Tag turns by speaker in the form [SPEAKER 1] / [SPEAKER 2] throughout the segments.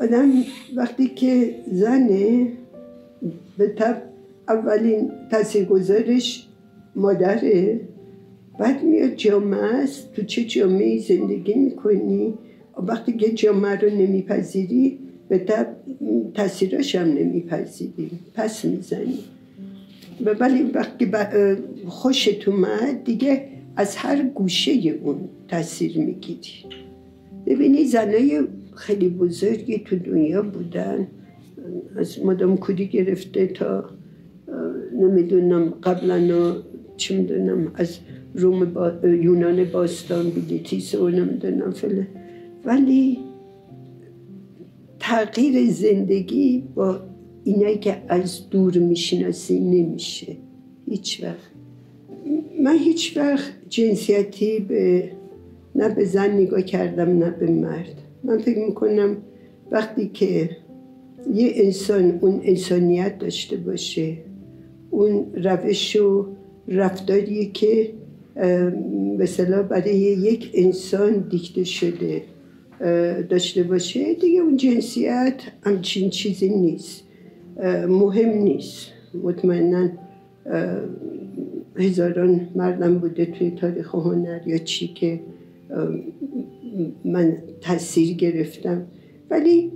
[SPEAKER 1] آدم وقتی که زنه به طب اولین گذارش مادره. بعد میاد جامعه است تو چه جامعه زندگی می‌کنی؟ وقتی که جامعه رو نمیپذیری به طب تاثیراش هم نمیپذیری. پس می‌زنی. ولی وقتی خوشت اومد دیگه از هر گوشه اون تاثیر می‌گیری. ببینی زنای خیلی بزرگی تو دنیا بودن. از مادام کودی گرفته تا نمی‌دونم قبلا چه می‌دونم از روم با یونان باستان بیلیتیس و نمی‌دونم فله ولی تغییر زندگی با اینایی که از دور می‌شناسی نمیشه. هیچ وقت. من هیچ وقت جنسیتی به نه به زن نگاه کردم نه به مرد. من فکر می‌کنم وقتی که یه انسان اون انسانیت داشته باشه اون روش و رفتاریه که به برای یک انسان دیکته شده داشته باشه دیگه اون جنسیت همچین چیزی نیست مهم نیست. مطمئنا هزاران مردم بوده توی تاریخ هنر یا چی که من تاثیر گرفتم. ولی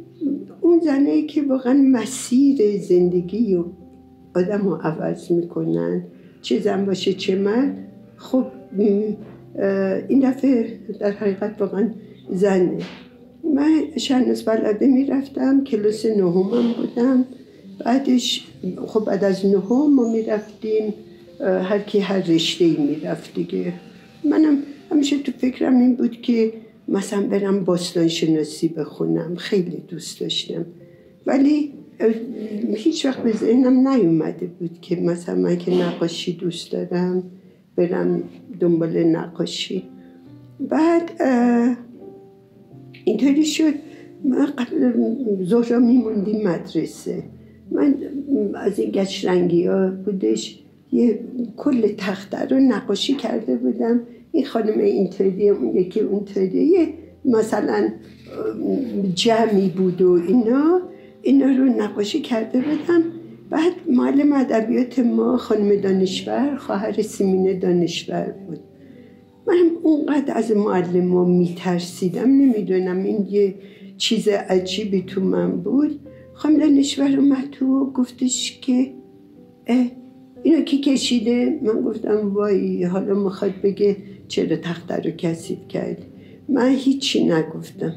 [SPEAKER 1] اون زنه که واقعا مسیر زندگی و آدم رو عوض می‌کنن چه زن باشه چه مرد خب این دفعه در حقیقت واقعا زنه. من شهناز بلده می‌رفتم کلاس نهمم بودم. بعدش خب بعد از نهم ما می‌رفتیم هر کی هر رشته ای می‌رفت دیگه. منم همیشه تو فکرم این بود که مثلا برم باستان شناسی بخونم خیلی دوست داشتم. ولی هیچ وقت به ذهنم نیومده بود که مثلا من که نقاشی دوست دارم برم دنبال نقاشی. بعد اینطوری شد. من قبل زهرا میموندیم مدرسه. من از این گچ رنگی ها بودش یه کل تخته رو نقاشی کرده بودم. این خانم اینطوریه اون یکی اونطوریه مثلا جمعی بود و اینا اینا رو نقاشی کرده بودم بعد معلم ادبیات ما خانم دانشور خواهر سیمینه دانشور بود. من اونقدر از معلم ما میترسیدم نمی‌دونم این یه چیز عجیبی تو من بود. خانم دانشور اومد تو گفتش که اینو کی کشیده؟ من گفتم وای حالا می‌خواد بگه چرا تخته رو کسید کرد. من هیچی نگفتم.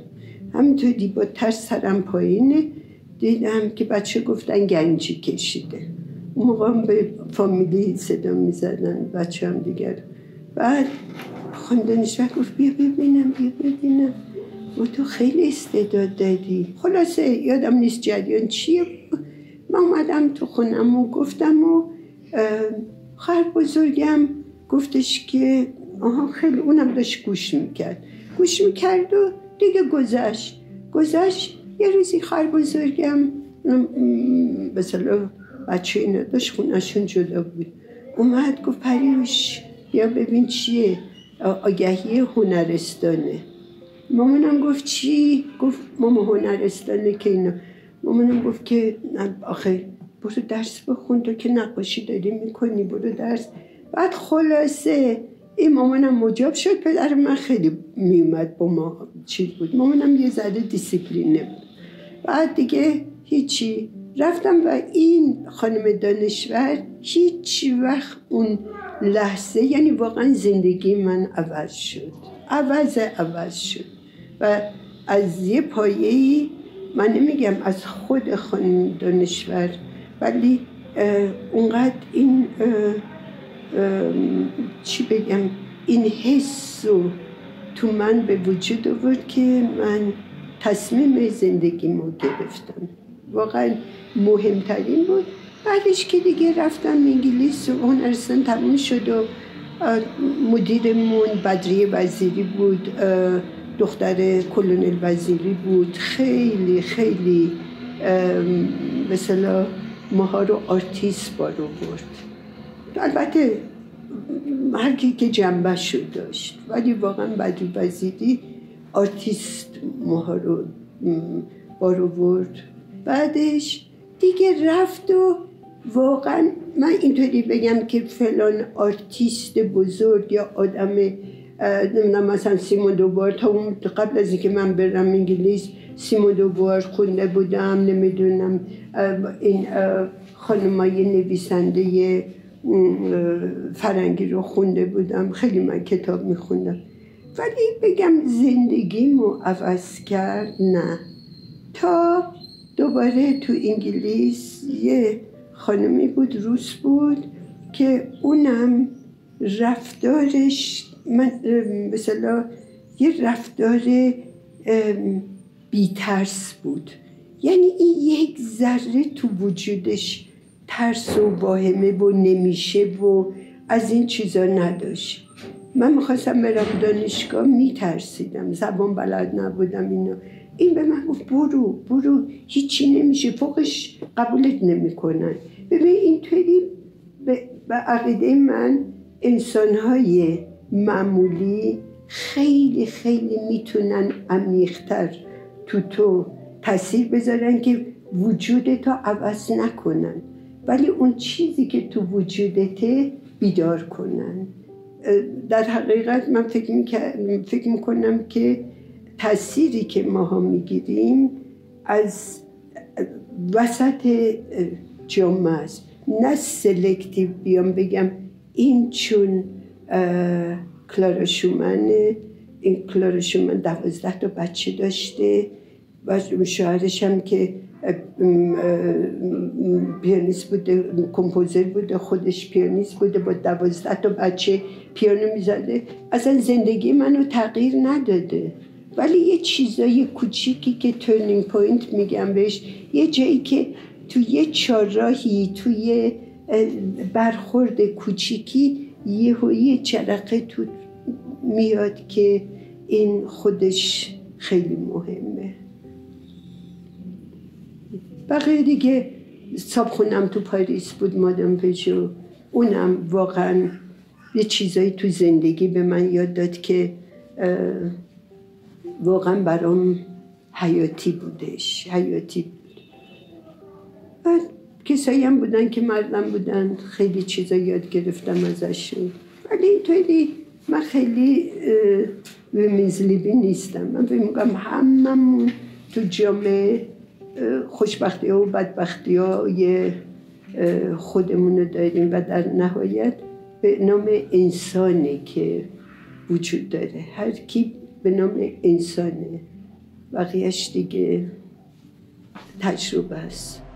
[SPEAKER 1] همینطوری با ترس سرم پایینه. دیدم که بچه گفتن گنجی کشیده. اون موقع به فامیلی صدا می‌زدن بچه هم دیگر. بعد خواندنش گفت بیا ببینم بیا ببینم. و تو خیلی استعداد دادی. خلاصه یادم نیست جریان چیه. من اومدم تو خونم و گفتم و خواهر بزرگم گفتش که آها خیلی اونم داشت گوش می‌کرد. گوش می‌کرد و دیگه گذشت. گذشت یه روزی خواهر بزرگم مثلا بچه اینا داشت خونشون جدا بود. اومد گفت پریوش یا ببین چیه؟ آگهی هنرستانه. مامانم گفت چی؟ گفت ماما هنرستانه که اینا. مامانم گفت که آخه برو درس بخون. تو که نقاشی داری می‌کنی برو درس. بعد خلاصه این مامانم مجاب شد پدر من خیلی میومد با ما چیز بود. مامانم یه ذره دیسیپلینه بود بعد دیگه هیچی. رفتم و این خانم دانشور هیچ وقت اون لحظه یعنی واقعا زندگی من عوض شد. عوض عوض شد. و از یه پایه من نمیگم از خود خانم دانشور ولی اونقدر این چی بگم این حس رو تو من به وجود آورد که من تصمیم زندگیمو گرفتم. واقعا مهمترین بود. بعدش که دیگه رفتم انگلیس و هنرستان تموم شد و مدیرمون بدری وزیری بود دختر کلنل وزیری بود. خیلی خیلی مثلا ماها رو آرتیست بار آورد. البته هر کی که جنبه شد داشت ولی واقعا بدری وزیری آرتیست ماها رو بار آورد. بعدش دیگه رفت و واقعا من اینطوری بگم که فلان آرتیست بزرگ یا آدم نمی‌دونم مثلا سیمون دوبوار تا اون قبل از اینکه من برم انگلیس سیمون دوبوار خونده بودم نمی‌دونم این خانمای نویسنده فرنگی رو خونده بودم. خیلی من کتاب میخوندم. ولی بگم زندگیمو عوض کرد نه. تا دوباره تو انگلیس یه خانمی بود روس بود که اونم رفتارش من مثلا یه رفتار بیترس بود. یعنی این یک ذره تو وجودش ترس و واهمه و نمیشه و از این چیزا نداشت. من می‌خواستم برم دانشگاه میترسیدم. زبان بلد نبودم اینا. این به من گفت برو برو. هیچی نمیشه. فوقش قبولت نمی‌کنن. ببین اینطوری به عقیده من انسانهای معمولی خیلی خیلی می‌تونن عمیقتر تو تو تاثیر بذارن که وجودتو عوض نکنن. ولی اون چیزی که تو وجودته بیدار کنن. در حقیقت من فکر, می‌کنم که تأثیری که ماها می‌گیریم از وسط جامعه است. نه سلکتیو بیام بگم این چون کلارا شومانه این کلارا شومان دوازده تا بچه داشته. و شوهرش هم که پیانیست بوده composer بوده خودش پیانیست بوده با دوازده تا بچه پیانو می‌زده اصلا زندگی منو تغییر نداده ولی یه چیزای کوچیکی که turning point میگم بهش یه جایی که تو یه چهارراهی توی برخورد کوچیکی یه یه چرقه تو میاد که این خودش خیلی مهمه بقیه دیگه خونم تو پاریس بود مادام پژو اونم واقعا یه چیزایی تو زندگی به من یاد داد که واقعا برام حیاتی بودش حیاتی بود. بعد کسایی هم بودن که مردم بودن خیلی چیزا یاد گرفتم ازشون ولی اینطوری من خیلی ویمنز نیستم. من فکر می‌کنم هممون تو جامعه خوشبختی و بدبختی های خودمون رو داریم و در نهایت به نام انسانی که وجود داره. هر کی به نام انسانه بقیهش دیگه تجربه است.